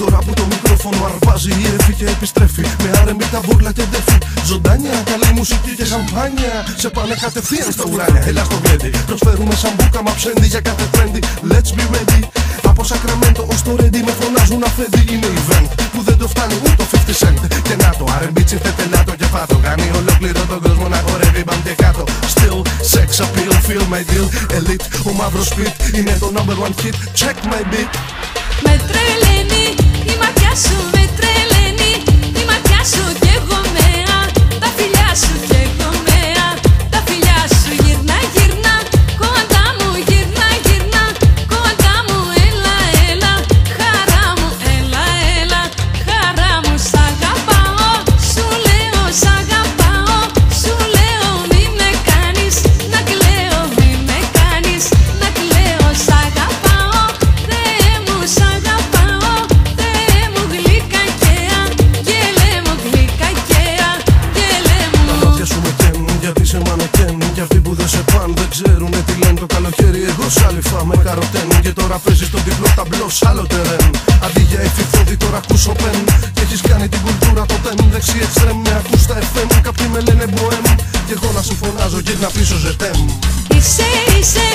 Τώρα που το μικρόφωνο αρπάζει η έφη και επιστρέφει. Με άρεμη τα μπούρλα και ντέφη Ζωντάνια, καλή μουσική και σαμπάνια. Σε πάνε κατευθείαν στα ουράνια Έλα στο γλέντι, προσφέρουμε σαμπούκα μα ψέντι Για κάθε trendy, let's be ready. Από Σακραμέντο ως το ready με φωνάζουν αφέντη Είναι event που δεν το φτάνει ούτε 50 cent. Και να το R&B να το κεφάτο. Κάνει ολόκληρο τον κόσμο να χορεύει μπαμ και κάτω. Still sex appeal, feel my deal. Elite, ο μαύρος σπιτ είναι το number one hit. Check my beat. Με τρέλει πάνε δεν ξέρουν τι λένε Το καλοκαίρι. Εγώ σ' άλλη με καροτέν Και τώρα παίζεις το διπλό ταμπλό σ' άλλο τερέν. Αντί για εφηφόδι τώρα ακούς πεν. Και έχεις κάνει την κουλτούρα το τεν. Δεξί εξτρέμ με ακούς τα FM Κάποιοι με λένε μποέμ. Και εγώ να σου φωνάζω γύρνα πίσω ζετέμ. Είσαι, είσαι